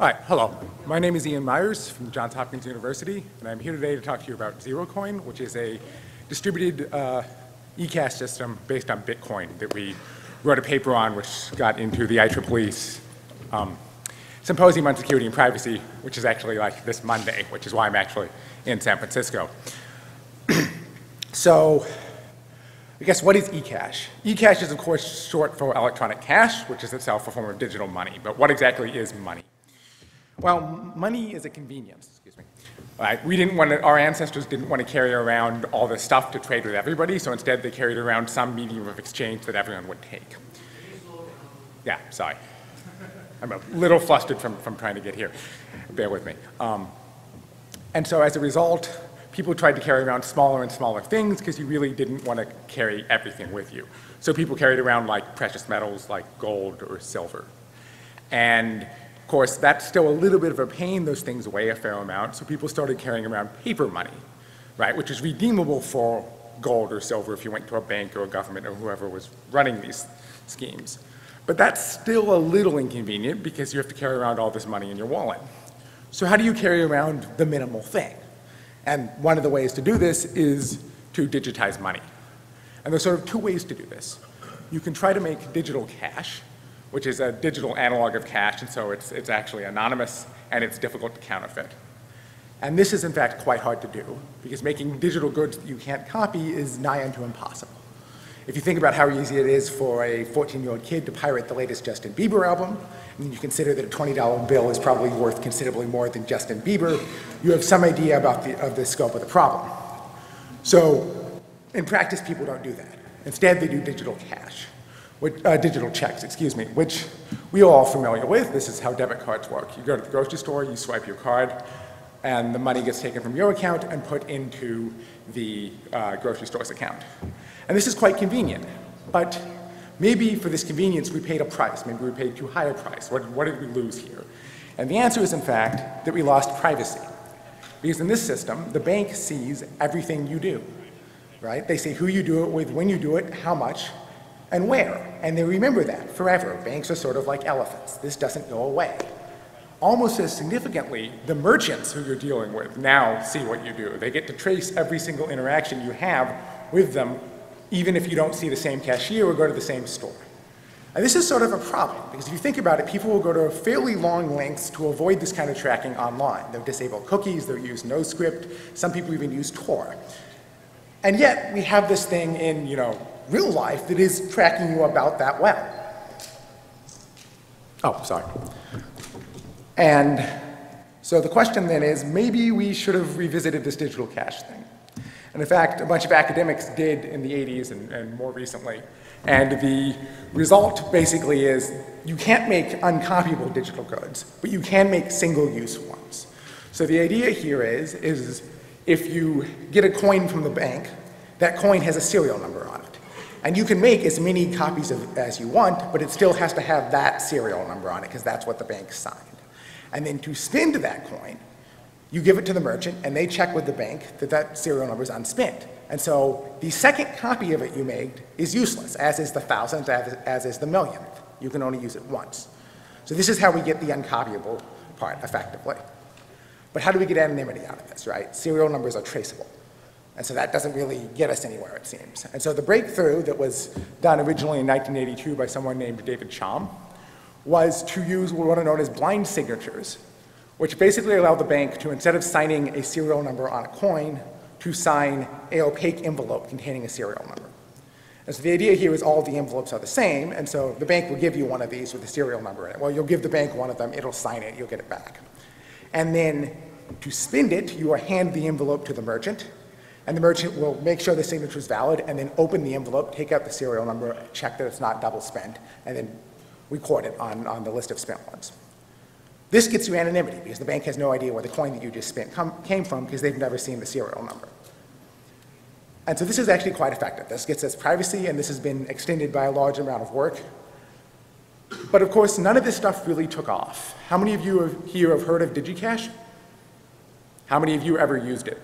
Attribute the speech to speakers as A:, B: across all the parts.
A: Hi, hello. My name is Ian Miers from Johns Hopkins University, and I'm here today to talk to you about ZeroCoin, which is a distributed uh, eCash system based on Bitcoin that we wrote a paper on, which got into the IEEE's um, Symposium on Security and Privacy, which is actually like this Monday, which is why I'm actually in San Francisco. so, I guess what is eCash? eCash is, of course, short for electronic cash, which is itself a form of digital money. But what exactly is money? Well, money is a convenience, excuse me. Right? We didn't want to, our ancestors didn't want to carry around all this stuff to trade with everybody, so instead they carried around some medium of exchange that everyone would take. Yeah, sorry. I'm a little flustered from, from trying to get here. Bear with me. Um, and so as a result, people tried to carry around smaller and smaller things because you really didn't want to carry everything with you. So people carried around like precious metals like gold or silver. And course, that's still a little bit of a pain. Those things weigh a fair amount. So people started carrying around paper money, right, which is redeemable for gold or silver if you went to a bank or a government or whoever was running these schemes. But that's still a little inconvenient because you have to carry around all this money in your wallet. So how do you carry around the minimal thing? And one of the ways to do this is to digitize money. And there's sort of two ways to do this. You can try to make digital cash, which is a digital analog of cash, and so it's, it's actually anonymous and it's difficult to counterfeit. And this is in fact quite hard to do because making digital goods that you can't copy is nigh unto impossible. If you think about how easy it is for a 14-year-old kid to pirate the latest Justin Bieber album, and you consider that a $20 bill is probably worth considerably more than Justin Bieber, you have some idea about the, of the scope of the problem. So in practice, people don't do that. Instead, they do digital cash, which, uh, digital checks, excuse me, which we are all familiar with. This is how debit cards work. You go to the grocery store, you swipe your card, and the money gets taken from your account and put into the uh, grocery store's account. And this is quite convenient, but maybe for this convenience we paid a price. Maybe we paid too high a price. What, what did we lose here? And the answer is, in fact, that we lost privacy. Because in this system, the bank sees everything you do, right? They see who you do it with, when you do it, how much, and where. And they remember that forever. Banks are sort of like elephants. This doesn't go away. Almost as significantly, the merchants who you're dealing with now see what you do. They get to trace every single interaction you have with them, even if you don't see the same cashier or go to the same store. And this is sort of a problem, because if you think about it, people will go to fairly long lengths to avoid this kind of tracking online. They'll disable cookies, they'll use NoScript, some people even use Tor. And yet, we have this thing in, you know, real life that is tracking you about that well. Oh, sorry. And so the question then is, maybe we should have revisited this digital cash thing. And in fact, a bunch of academics did in the 80s and, and more recently. And the result basically is you can't make uncopyable digital goods, but you can make single-use ones. So the idea here is, is if you get a coin from the bank, that coin has a serial number on it. And you can make as many copies of, as you want, but it still has to have that serial number on it because that's what the bank signed. And then to spend that coin, you give it to the merchant and they check with the bank that that serial number is unspent. And so the second copy of it you made is useless, as is the thousandth, as, as is the millionth. You can only use it once. So this is how we get the uncopyable part effectively. But how do we get anonymity out of this, right? Serial numbers are traceable. And so that doesn't really get us anywhere, it seems. And so the breakthrough that was done originally in 1982 by someone named David Chaum was to use what are known as blind signatures, which basically allow the bank to, instead of signing a serial number on a coin, to sign a opaque envelope containing a serial number. And so the idea here is all the envelopes are the same, and so the bank will give you one of these with a serial number in it. Well, you'll give the bank one of them, it'll sign it, you'll get it back. And then to spend it, you will hand the envelope to the merchant, and the merchant will make sure the signature is valid, and then open the envelope, take out the serial number, check that it's not double spent, and then record it on, on the list of spent ones. This gets you anonymity because the bank has no idea where the coin that you just spent come, came from because they've never seen the serial number. And so this is actually quite effective. This gets us privacy and this has been extended by a large amount of work. But of course, none of this stuff really took off. How many of you here have heard of DigiCash? How many of you ever used it?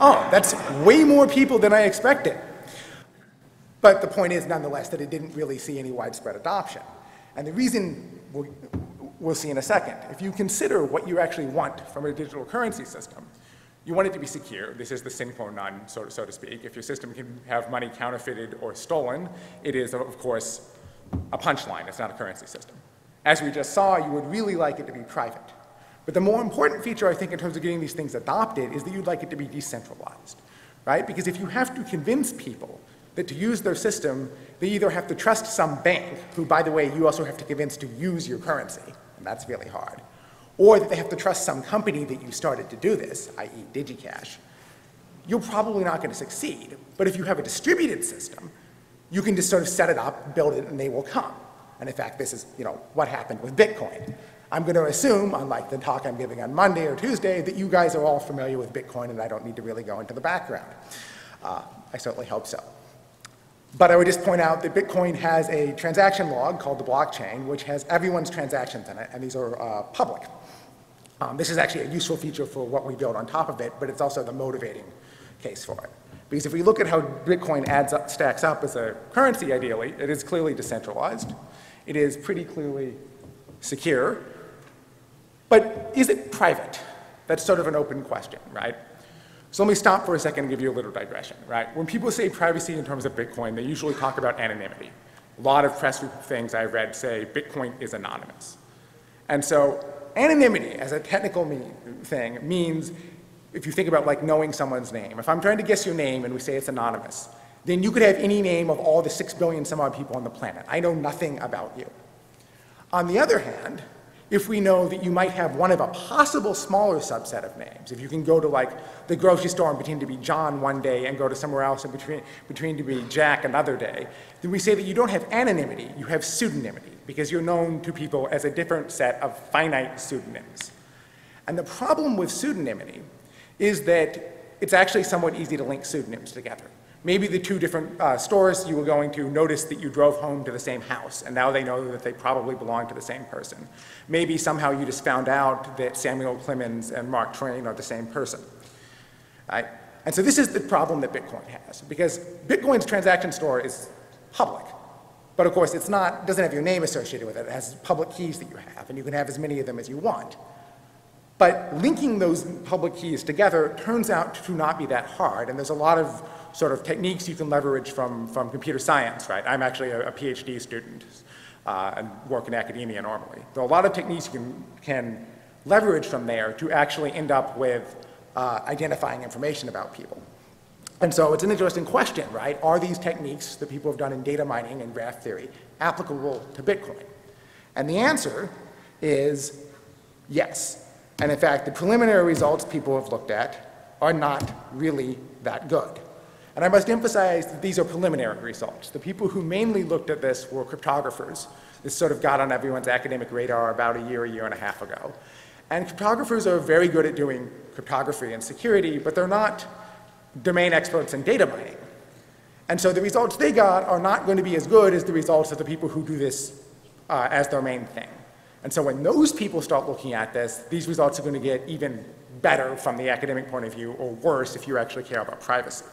A: Oh, that's way more people than I expected. But the point is, nonetheless, that it didn't really see any widespread adoption. And the reason we'll see in a second. If you consider what you actually want from a digital currency system, you want it to be secure. This is the sine qua non, so, so to speak. If your system can have money counterfeited or stolen, it is, of course, a punchline. It's not a currency system. As we just saw, you would really like it to be private. But the more important feature, I think, in terms of getting these things adopted is that you'd like it to be decentralized, right? Because if you have to convince people that to use their system, they either have to trust some bank, who, by the way, you also have to convince to use your currency, and that's really hard, or that they have to trust some company that you started to do this, i.e. DigiCash, you're probably not going to succeed. But if you have a distributed system, you can just sort of set it up, build it, and they will come. And in fact, this is you know, what happened with Bitcoin. I'm going to assume, unlike the talk I'm giving on Monday or Tuesday, that you guys are all familiar with Bitcoin and I don't need to really go into the background. Uh, I certainly hope so. But I would just point out that Bitcoin has a transaction log called the blockchain, which has everyone's transactions in it, and these are uh, public. Um, this is actually a useful feature for what we build on top of it, but it's also the motivating case for it. Because if we look at how Bitcoin adds up, stacks up as a currency, ideally, it is clearly decentralized. It is pretty clearly secure. But is it private? That's sort of an open question, right? So let me stop for a second and give you a little digression, right? When people say privacy in terms of Bitcoin, they usually talk about anonymity. A lot of press things I've read say Bitcoin is anonymous. And so anonymity as a technical mean, thing means if you think about like knowing someone's name. If I'm trying to guess your name and we say it's anonymous, then you could have any name of all the six billion some odd people on the planet. I know nothing about you. On the other hand, if we know that you might have one of a possible smaller subset of names, if you can go to like the grocery store and pretend to be John one day and go to somewhere else and between, between to be Jack another day, then we say that you don't have anonymity, you have pseudonymity, because you're known to people as a different set of finite pseudonyms. And the problem with pseudonymity is that it's actually somewhat easy to link pseudonyms together. Maybe the two different uh, stores you were going to noticed that you drove home to the same house, and now they know that they probably belong to the same person. Maybe somehow you just found out that Samuel Clemens and Mark Twain are the same person. Right? And so this is the problem that Bitcoin has, because Bitcoin's transaction store is public. But of course, it's not, doesn't have your name associated with it. It has public keys that you have, and you can have as many of them as you want. But linking those public keys together turns out to not be that hard, and there's a lot of sort of techniques you can leverage from, from computer science, right? I'm actually a, a PhD student uh, and work in academia normally. There are a lot of techniques you can, can leverage from there to actually end up with uh, identifying information about people. And so it's an interesting question, right? Are these techniques that people have done in data mining and graph theory applicable to Bitcoin? And the answer is yes. And in fact, the preliminary results people have looked at are not really that good. And I must emphasize that these are preliminary results. The people who mainly looked at this were cryptographers. This sort of got on everyone's academic radar about a year, a year and a half ago. And cryptographers are very good at doing cryptography and security, but they're not domain experts in data mining. And so the results they got are not going to be as good as the results of the people who do this uh, as their main thing. And so when those people start looking at this, these results are going to get even better from the academic point of view, or worse if you actually care about privacy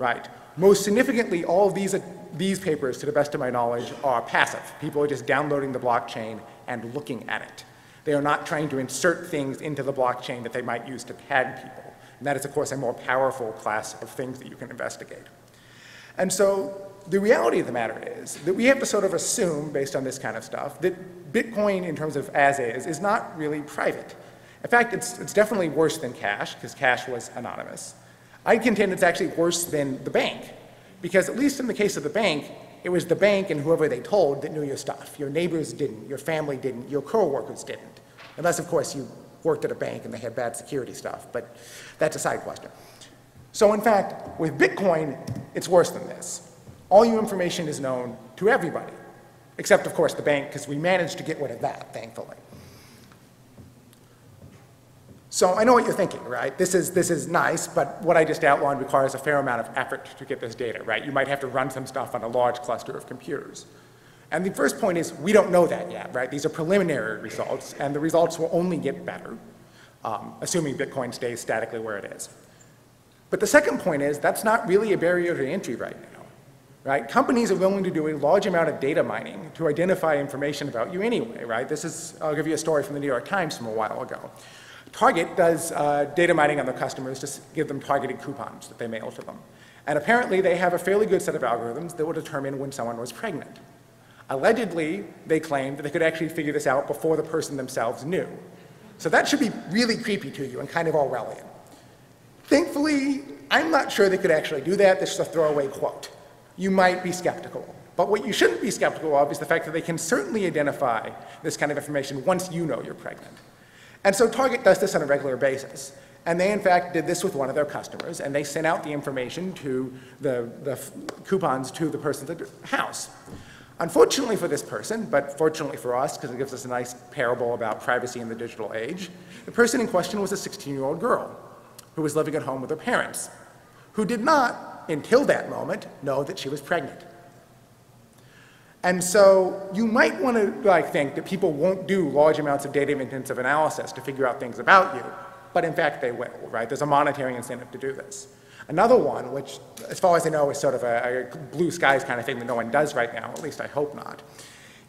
A: right? Most significantly, all of these, these papers, to the best of my knowledge, are passive. People are just downloading the blockchain and looking at it. They are not trying to insert things into the blockchain that they might use to tag people. And that is, of course, a more powerful class of things that you can investigate. And so the reality of the matter is that we have to sort of assume, based on this kind of stuff, that Bitcoin, in terms of as is, is not really private. In fact, it's, it's definitely worse than cash, because cash was anonymous. I contend it's actually worse than the bank, because at least in the case of the bank, it was the bank and whoever they told that knew your stuff. Your neighbors didn't, your family didn't, your co-workers didn't. Unless, of course, you worked at a bank and they had bad security stuff, but that's a side question. So in fact, with Bitcoin, it's worse than this. All your information is known to everybody, except, of course, the bank, because we managed to get rid of that, thankfully. So I know what you're thinking, right? This is, this is nice, but what I just outlined requires a fair amount of effort to get this data, right? You might have to run some stuff on a large cluster of computers. And the first point is we don't know that yet, right? These are preliminary results, and the results will only get better, um, assuming Bitcoin stays statically where it is. But the second point is that's not really a barrier to entry right now. right? Companies are willing to do a large amount of data mining to identify information about you anyway, right? This is, I'll give you a story from the New York Times from a while ago. Target does uh, data mining on their customers to give them targeted coupons that they mail to them. And apparently they have a fairly good set of algorithms that will determine when someone was pregnant. Allegedly, they claimed that they could actually figure this out before the person themselves knew. So that should be really creepy to you and kind of Orwellian. Thankfully, I'm not sure they could actually do that. This is a throwaway quote. You might be skeptical. But what you shouldn't be skeptical of is the fact that they can certainly identify this kind of information once you know you're pregnant. And so Target does this on a regular basis. And they, in fact, did this with one of their customers, and they sent out the information to the, the coupons to the person's house. Unfortunately for this person, but fortunately for us, because it gives us a nice parable about privacy in the digital age, the person in question was a 16-year-old girl who was living at home with her parents, who did not, until that moment, know that she was pregnant. And so you might want to like, think that people won't do large amounts of data intensive analysis to figure out things about you, but in fact they will, right? There's a monetary incentive to do this. Another one, which as far as I know is sort of a, a blue skies kind of thing that no one does right now, at least I hope not,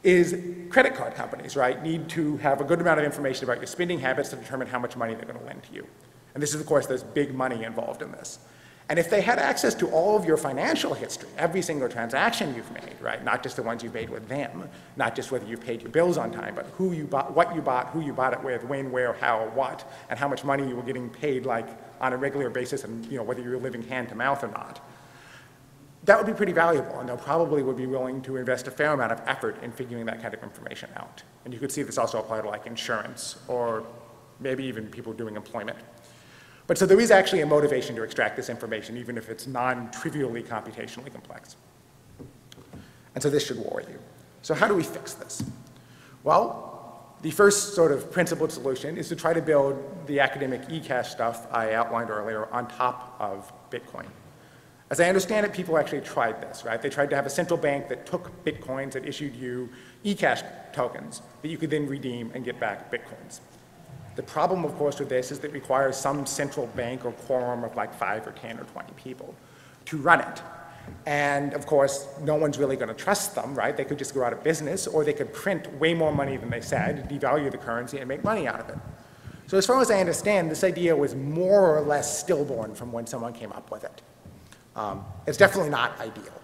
A: is credit card companies, right, need to have a good amount of information about your spending habits to determine how much money they're going to lend to you. And this is, of course, there's big money involved in this. And if they had access to all of your financial history, every single transaction you've made, right, not just the ones you've made with them, not just whether you've paid your bills on time, but who you bought, what you bought, who you bought it with, when, where, how, what, and how much money you were getting paid like on a regular basis and you know, whether you were living hand to mouth or not. That would be pretty valuable, and they probably would be willing to invest a fair amount of effort in figuring that kind of information out. And you could see this also apply to like insurance or maybe even people doing employment. But so there is actually a motivation to extract this information, even if it's non-trivially computationally complex. And so this should worry you. So how do we fix this? Well, the first sort of principled solution is to try to build the academic eCash stuff I outlined earlier on top of Bitcoin. As I understand it, people actually tried this, right? They tried to have a central bank that took Bitcoins and issued you eCash tokens that you could then redeem and get back Bitcoins. The problem, of course, with this is that it requires some central bank or quorum of like five or 10 or 20 people to run it. And of course, no one's really going to trust them, right? They could just go out of business, or they could print way more money than they said, devalue the currency, and make money out of it. So as far as I understand, this idea was more or less stillborn from when someone came up with it. Um, it's definitely not ideal.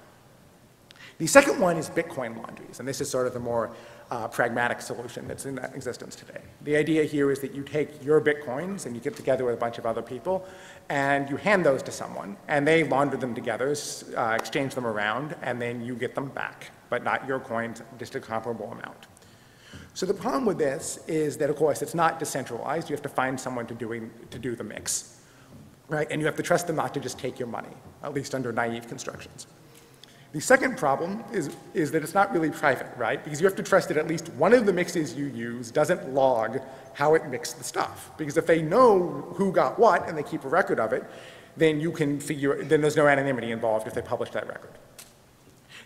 A: The second one is Bitcoin laundries, and this is sort of the more uh, pragmatic solution that's in existence today. The idea here is that you take your bitcoins and you get together with a bunch of other people and you hand those to someone and they launder them together, uh, exchange them around, and then you get them back, but not your coins, just a comparable amount. So the problem with this is that, of course, it's not decentralized. You have to find someone to, doing, to do the mix, right? And you have to trust them not to just take your money, at least under naive constructions. The second problem is, is that it's not really private, right? Because you have to trust that at least one of the mixes you use doesn't log how it mixed the stuff. Because if they know who got what and they keep a record of it, then you can figure, then there's no anonymity involved if they publish that record.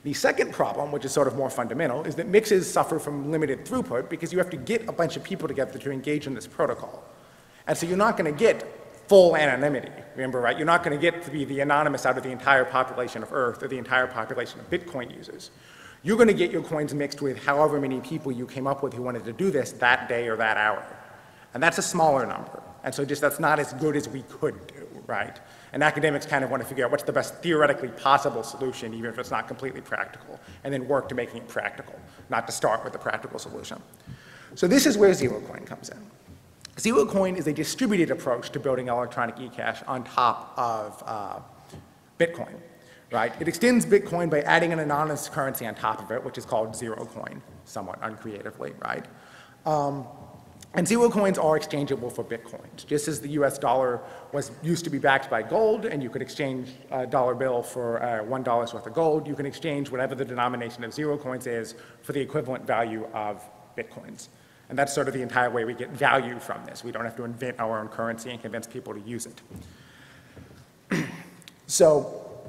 A: The second problem, which is sort of more fundamental, is that mixes suffer from limited throughput because you have to get a bunch of people together to engage in this protocol. And so you're not going to get full anonymity. Remember, right? You're not going to get to be the anonymous out of the entire population of Earth or the entire population of Bitcoin users. You're going to get your coins mixed with however many people you came up with who wanted to do this that day or that hour. And that's a smaller number. And so just that's not as good as we could do, right? And academics kind of want to figure out what's the best theoretically possible solution, even if it's not completely practical, and then work to making it practical, not to start with the practical solution. So this is where ZeroCoin comes in. ZeroCoin is a distributed approach to building electronic eCash on top of uh, Bitcoin, right? It extends Bitcoin by adding an anonymous currency on top of it, which is called ZeroCoin, somewhat uncreatively, right? Um, and zero coins are exchangeable for bitcoins, just as the US dollar was used to be backed by gold, and you could exchange a dollar bill for uh, $1 dollar's worth of gold. You can exchange whatever the denomination of zero coins is for the equivalent value of bitcoins. And that's sort of the entire way we get value from this. We don't have to invent our own currency and convince people to use it. so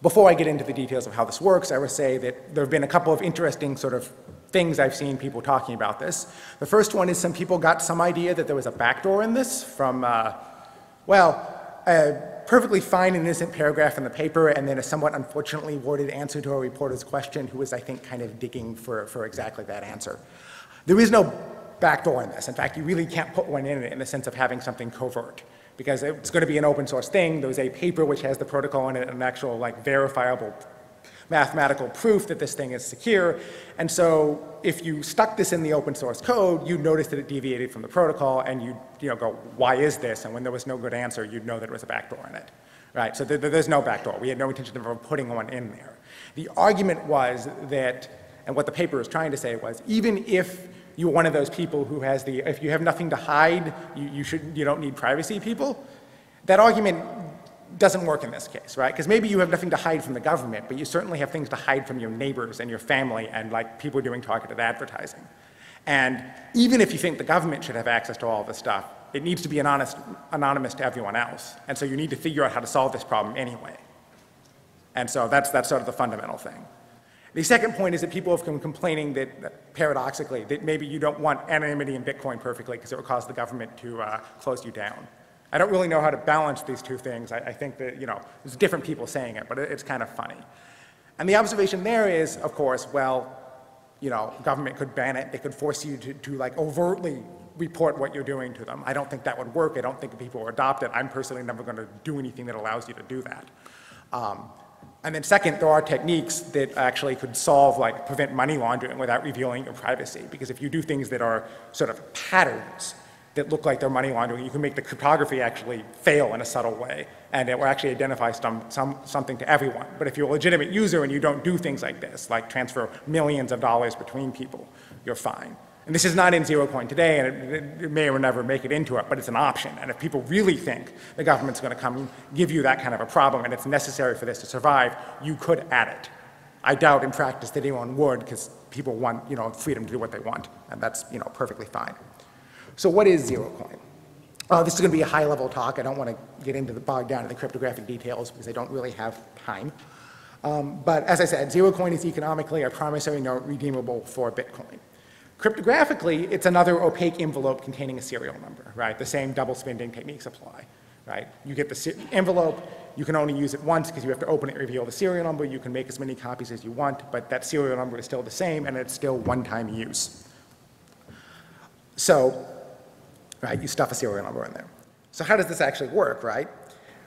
A: before I get into the details of how this works, I would say that there have been a couple of interesting sort of things I've seen people talking about this. The first one is some people got some idea that there was a backdoor in this from, uh, well, a perfectly fine and innocent paragraph in the paper, and then a somewhat unfortunately worded answer to a reporter's question who was, I think, kind of digging for, for exactly that answer. There is no backdoor in this. In fact, you really can't put one in it in the sense of having something covert because it's going to be an open source thing. There's a paper which has the protocol in it, an actual like verifiable mathematical proof that this thing is secure. And so if you stuck this in the open source code, you'd notice that it deviated from the protocol and you'd you know, go, why is this? And when there was no good answer, you'd know that it was a backdoor in it. Right, so there, there's no backdoor. We had no intention of putting one in there. The argument was that, and what the paper was trying to say was, even if you're one of those people who has the, if you have nothing to hide, you, you, should, you don't need privacy people, that argument doesn't work in this case, right? Because maybe you have nothing to hide from the government, but you certainly have things to hide from your neighbors and your family and like people doing targeted advertising. And even if you think the government should have access to all this stuff, it needs to be anonymous, anonymous to everyone else. And so you need to figure out how to solve this problem anyway. And so that's, that's sort of the fundamental thing. The second point is that people have been complaining that, paradoxically, that maybe you don't want anonymity in Bitcoin perfectly because it would cause the government to uh, close you down. I don't really know how to balance these two things. I, I think that, you know, there's different people saying it, but it, it's kind of funny. And the observation there is, of course, well, you know, government could ban it. They could force you to, to like overtly report what you're doing to them. I don't think that would work. I don't think people will adopt it. I'm personally never going to do anything that allows you to do that. Um, and then second, there are techniques that actually could solve, like prevent money laundering without revealing your privacy. Because if you do things that are sort of patterns that look like they're money laundering, you can make the cryptography actually fail in a subtle way. And it will actually identify some, some, something to everyone. But if you're a legitimate user and you don't do things like this, like transfer millions of dollars between people, you're fine. And this is not in zero coin today, and it, it, may or never make it into it, but it's an option. And if people really think the government's going to come and give you that kind of a problem and it's necessary for this to survive, you could add it. I doubt in practice that anyone would because people want, you know, freedom to do what they want, and that's, you know, perfectly fine. So what is ZeroCoin? Uh, this is going to be a high-level talk. I don't want to get into the bog down in the cryptographic details because I don't really have time. Um, but as I said, zero coin is economically a promissory note redeemable for Bitcoin. Cryptographically, it's another opaque envelope containing a serial number, right? The same double spending techniques apply, right? You get the envelope, you can only use it once because you have to open it and reveal the serial number. You can make as many copies as you want, but that serial number is still the same and it's still one-time use. So, right, you stuff a serial number in there. So how does this actually work, right?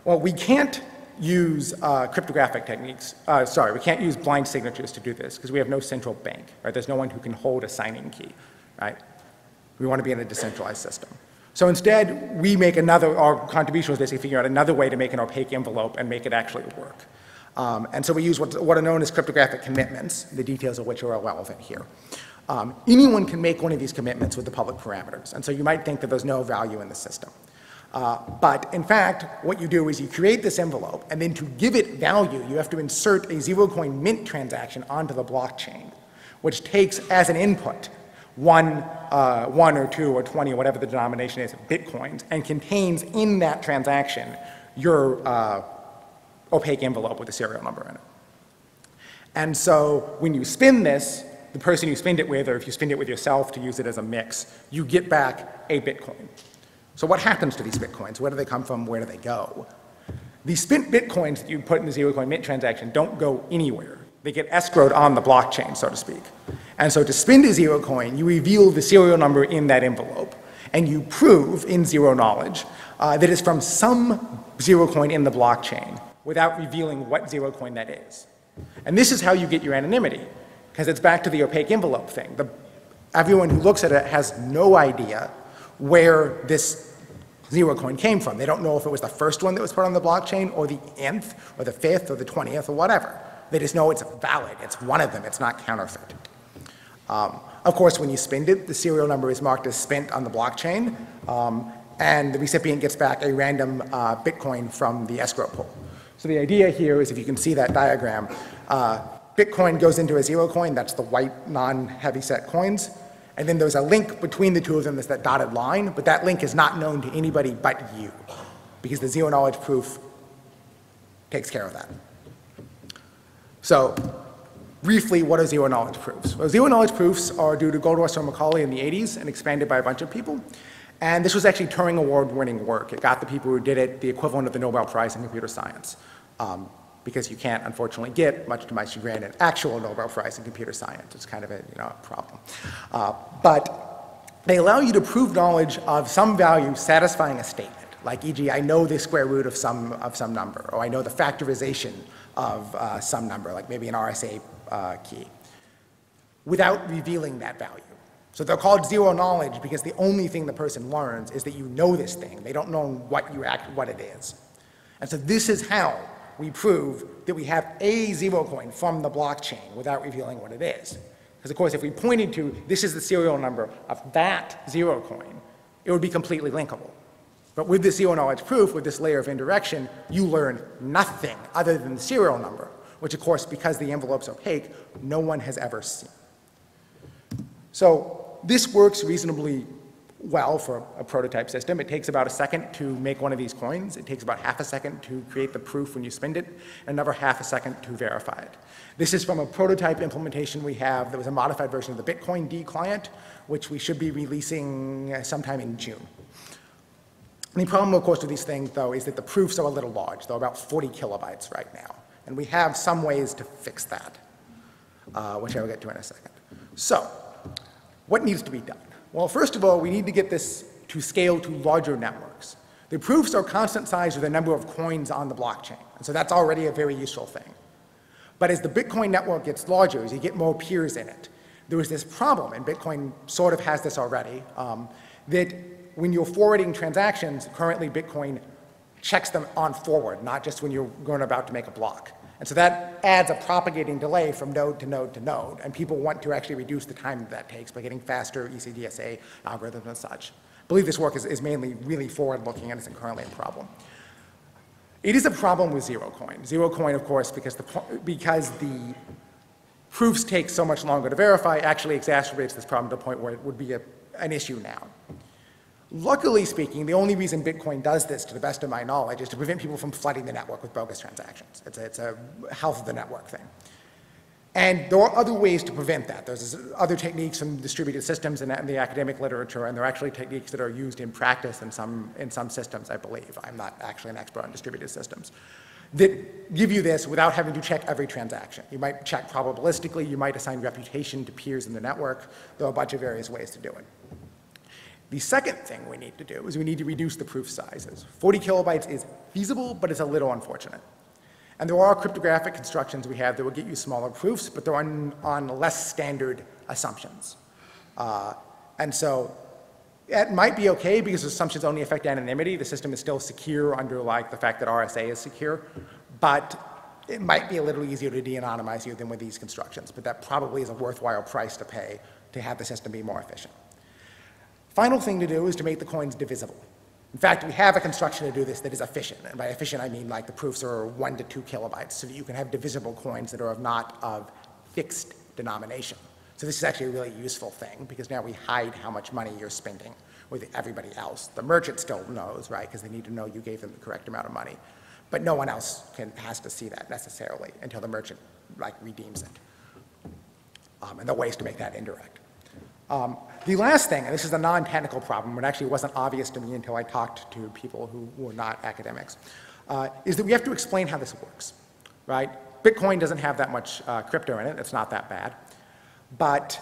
A: Well, we can't use uh, cryptographic techniques. Uh, sorry, we can't use blind signatures to do this because we have no central bank, right? There's no one who can hold a signing key, right? We want to be in a decentralized system. So instead, we make another, our contribution was basically figuring out another way to make an opaque envelope and make it actually work. Um, and so we use what, what are known as cryptographic commitments, the details of which are irrelevant here. Um, anyone can make one of these commitments with the public parameters. And so you might think that there's no value in the system. Uh, but in fact, what you do is you create this envelope, and then to give it value, you have to insert a ZeroCoin mint transaction onto the blockchain, which takes as an input one, uh, one or two or 20, whatever the denomination is, of bitcoins, and contains in that transaction your uh, opaque envelope with a serial number in it. And so when you spin this, the person you spend it with, or if you spend it with yourself to use it as a mix, you get back a Bitcoin. So what happens to these Bitcoins? Where do they come from? Where do they go? These spent Bitcoins that you put in the zero coin mint transaction don't go anywhere. They get escrowed on the blockchain, so to speak. And so to spend a zero coin, you reveal the serial number in that envelope, and you prove in zero knowledge uh, that it's from some zero coin in the blockchain without revealing what zero coin that is. And this is how you get your anonymity, because it's back to the opaque envelope thing. The, everyone who looks at it has no idea where this zero coin came from. They don't know if it was the first one that was put on the blockchain or the nth or the fifth or the 20th or whatever. They just know it's valid. It's one of them. It's not counterfeit. Um, of course, when you spend it, the serial number is marked as spent on the blockchain, um, and the recipient gets back a random uh, Bitcoin from the escrow pool. So the idea here is if you can see that diagram, uh, Bitcoin goes into a zero coin, that's the white non-heavy set coins, and then there's a link between the two of them, there's that dotted line, but that link is not known to anybody but you, because the zero knowledge proof takes care of that. So, briefly, what are zero knowledge proofs? Well, zero knowledge proofs are due to Goldwasser and Micali in the 80s and expanded by a bunch of people. And this was actually Turing Award-winning work. It got the people who did it the equivalent of the Nobel Prize in Computer Science, um, because you can't, unfortunately, get, much to my chagrin, an actual Nobel Prize in Computer Science. It's kind of a you know, problem. Uh, but they allow you to prove knowledge of some value satisfying a statement, like e.g., I know the square root of some, of some number, or I know the factorization of uh, some number, like maybe an RSA uh, key, without revealing that value. So they're called zero knowledge because the only thing the person learns is that you know this thing. They don't know what you act, what it is. And so this is how we prove that we have a zero coin from the blockchain without revealing what it is. Because of course, if we pointed to this is the serial number of that zero coin, it would be completely linkable. But with the zero knowledge proof, with this layer of indirection, you learn nothing other than the serial number, which of course, because the envelope's opaque, no one has ever seen. So this works reasonably well for a prototype system. It takes about a second to make one of these coins. It takes about half a second to create the proof when you spend it, and another half a second to verify it. This is from a prototype implementation we have that was a modified version of the bitcoind client, which we should be releasing sometime in June. The problem, of course, with these things, though, is that the proofs are a little large. They're about 40 kilobytes right now. And we have some ways to fix that, uh, which I will get to in a second. So, what needs to be done? Well, first of all, we need to get this to scale to larger networks. The proofs are constant size of the number of coins on the blockchain, and so that's already a very useful thing. But as the Bitcoin network gets larger, as you get more peers in it, there is this problem, and Bitcoin sort of has this already, um, that when you're forwarding transactions, currently Bitcoin checks them on forward, not just when you're going about to make a block. And so that adds a propagating delay from node to node to node, and people want to actually reduce the time that, that takes by getting faster ECDSA algorithms and such. I believe this work is, is mainly really forward-looking and isn't currently a problem. It is a problem with zero coin. Zero coin, of course, because the, because the proofs take so much longer to verify, actually exacerbates this problem to the point where it would be a, an issue now. Luckily speaking, the only reason Bitcoin does this, to the best of my knowledge, is to prevent people from flooding the network with bogus transactions. It's a, it's a health of the network thing. And there are other ways to prevent that. There's other techniques from distributed systems in, the academic literature, and there are actually techniques that are used in practice in some, in some systems, I believe. I'm not actually an expert on distributed systems. That give you this without having to check every transaction. You might check probabilistically, you might assign reputation to peers in the network. There are a bunch of various ways to do it. The second thing we need to do is we need to reduce the proof sizes. 40 kilobytes is feasible, but it's a little unfortunate. And there are cryptographic constructions we have that will get you smaller proofs, but they're on, on less standard assumptions. Uh, and so that might be okay because assumptions only affect anonymity. The system is still secure under like the fact that RSA is secure, but it might be a little easier to de-anonymize you than with these constructions, but that probably is a worthwhile price to pay to have the system be more efficient. Final thing to do is to make the coins divisible. In fact, we have a construction to do this that is efficient. And by efficient, I mean like the proofs are one to two kilobytes so that you can have divisible coins that are of not of fixed denomination. So this is actually a really useful thing because now we hide how much money you're spending with everybody else. The merchant still knows, right, because they need to know you gave them the correct amount of money. But no one else can, has to see that necessarily until the merchant like redeems it. Um, and are ways to make that indirect. Um, the last thing, and this is a non-technical problem, it actually wasn't obvious to me until I talked to people who were not academics, uh, is that we have to explain how this works, right? Bitcoin doesn't have that much uh, crypto in it, it's not that bad, but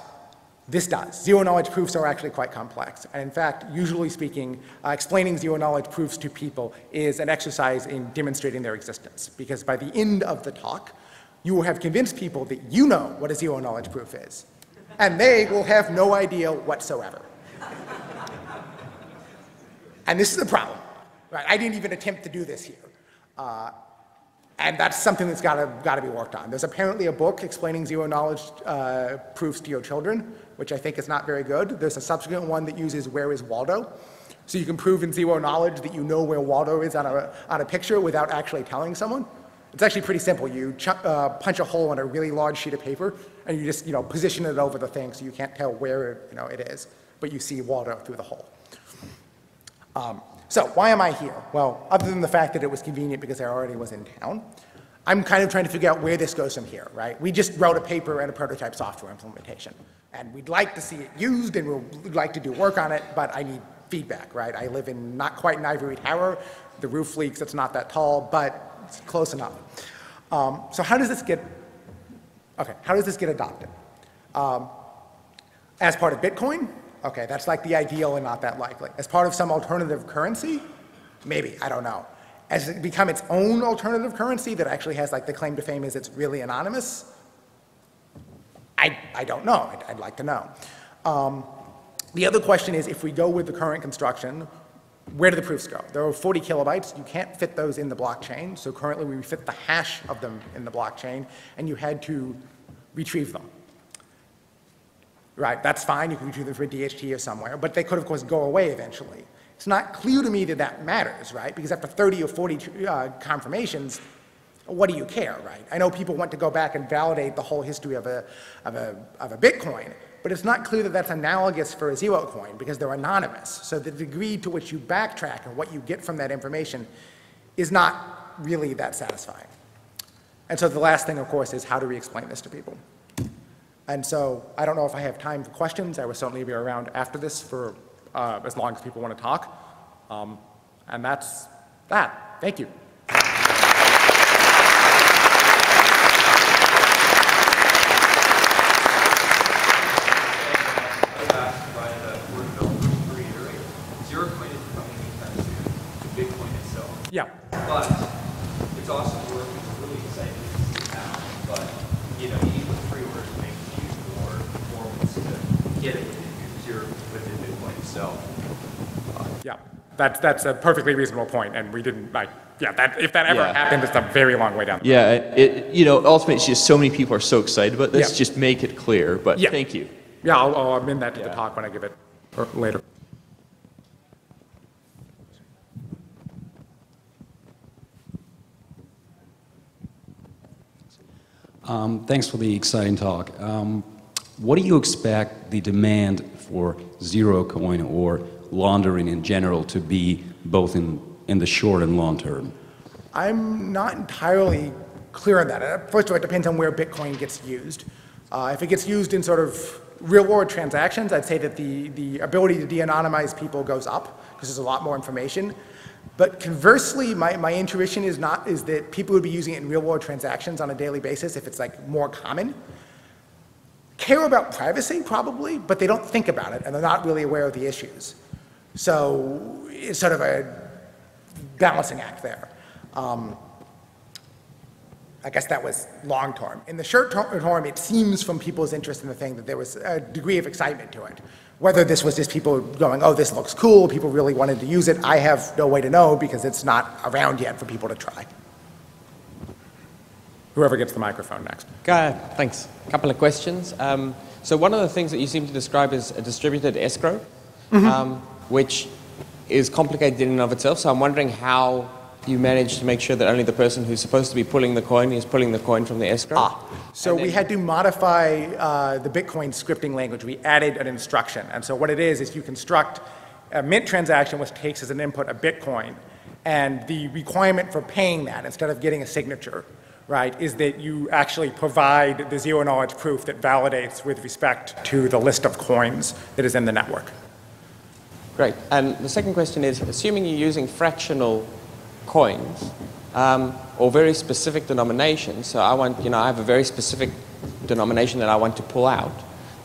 A: this does. Zero knowledge proofs are actually quite complex. And in fact, usually speaking, uh, explaining zero knowledge proofs to people is an exercise in demonstrating their existence. Because by the end of the talk, you will have convinced people that you know what a zero knowledge proof is and they will have no idea whatsoever. and this is the problem. Right? I didn't even attempt to do this here. Uh, and that's something that's got to, got to be worked on. There's apparently a book explaining zero knowledge uh, proofs to your children, which I think is not very good. There's a subsequent one that uses where is Waldo. So you can prove in zero knowledge that you know where Waldo is on a, on a picture without actually telling someone. It's actually pretty simple. You uh, punch a hole in a really large sheet of paper, and you just, you know, position it over the thing so you can't tell where, you know, it is, but you see Waldo through the hole. Um, so why am I here? Well, other than the fact that it was convenient because I already was in town, I'm kind of trying to figure out where this goes from here, right? We just wrote a paper and a prototype software implementation, and we'd like to see it used, and we'd like to do work on it, but I need feedback, right? I live in not quite an ivory tower, the roof leaks, it's not that tall, but it's close enough. Um, so how does this get, okay, how does this get adopted? Um, as part of Bitcoin? Okay, that's like the ideal and not that likely. As part of some alternative currency? Maybe, I don't know. As it become its own alternative currency that actually has like the claim to fame is it's really anonymous? I, I don't know. I'd, I'd like to know. Um, the other question is if we go with the current construction, where do the proofs go? There are 40 kilobytes. You can't fit those in the blockchain. So currently we fit the hash of them in the blockchain, and you had to retrieve them. Right, that's fine. You can retrieve them from DHT or somewhere, but they could, of course, go away eventually. It's not clear to me that that matters, right? Because after 30 or 40 uh, confirmations, what do you care, right? I know people want to go back and validate the whole history of a, of a, of a Bitcoin, but it's not clear that that's analogous for a zero coin because they're anonymous. So the degree to which you backtrack and what you get from that information is not really that satisfying. And so the last thing, of course, is how do we explain this to people? And so I don't know if I have time for questions. I will certainly be around after this for uh, as long as people want to talk. Um, and that's that. Thank you. Yeah.
B: But it's awesome work, it's really exciting to see now, but, you know, you need the three orders to make it use more performance to get it within zero, within Bitcoin itself.
A: Yeah, that's, that's a perfectly reasonable point, and we didn't, like, yeah, that, if that ever
C: Yeah.
A: happened, it's a very long way down.
C: Yeah, it, you know, ultimately, it's just so many people are so excited about this,
A: Yeah.
C: just make it clear, but
A: Yeah.
C: thank you.
A: Yeah, I'll, I'll amend that to the talk when I give it or later.
D: Um, Thanks for the exciting talk. Um, What do you expect the demand for zero coin or laundering in general to be both in, in the short and long term?
A: I'm not entirely clear on that. Uh, First of all, it depends on where Bitcoin gets used. Uh, if it gets used in sort of real-world transactions, I'd say that the, the ability to de-anonymize people goes up because there's a lot more information. But conversely, my, my intuition is not is that people would be using it in real-world transactions on a daily basis if it's like more common. Care about privacy probably, but they don't think about it and they're not really aware of the issues. So it's sort of a balancing act there. Um, I guess that was long term. In the short term, it seems from people's interest in the thing that there was a degree of excitement to it. Whether this was just people going, oh, this looks cool, people really wanted to use it, I have no way to know because it's not around yet for people to try. Whoever gets the microphone next.
E: Uh, Thanks. A couple of questions. Um, So one of the things that you seem to describe is a distributed escrow, um, which is complicated in and of itself. So I'm wondering how you manage to make sure that only the person who's supposed to be pulling the coin is pulling the coin from the escrow.
A: Ah, so we had to modify uh, the Bitcoin scripting language. We added an instruction. And so what it is, is you construct a mint transaction which takes as an input a Bitcoin. And the requirement for paying that, instead of getting a signature, right, is that you actually provide the zero knowledge proof that validates with respect to the list of coins that is in the network.
E: Great. And the second question is, assuming you're using fractional coins um, or very specific denominations, so I want, you know, I have a very specific denomination that I want to pull out,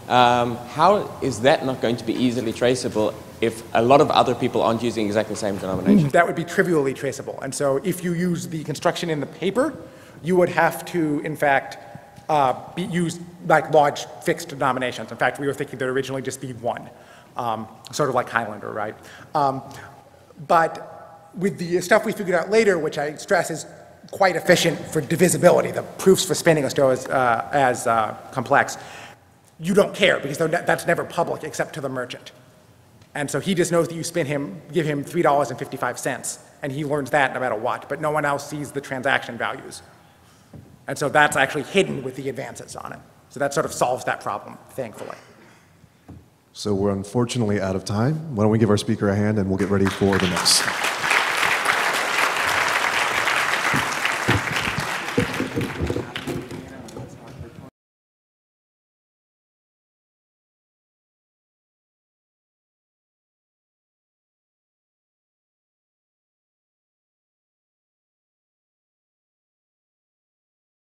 E: um, how is that not going to be easily traceable if a lot of other people aren't using exactly the same denomination?
A: That would be trivially traceable. And so if you use the construction in the paper, you would have to, in fact, uh, be, use like large fixed denominations. In fact, we were thinking there'd originally just be one, um, sort of like Highlander, right? Um, but with the stuff we figured out later, which I stress is quite efficient for divisibility, the proofs for spinning are still as, uh, as uh, complex, you don't care because ne- that's never public except to the merchant. And so he just knows that you spin him, give him $3.55, and he learns that no matter what, but no one else sees the transaction values. And so that's actually hidden with the advances on it. So that sort of solves that problem, thankfully.
F: So we're unfortunately out of time. Why don't we give our speaker a hand and we'll get ready for the next.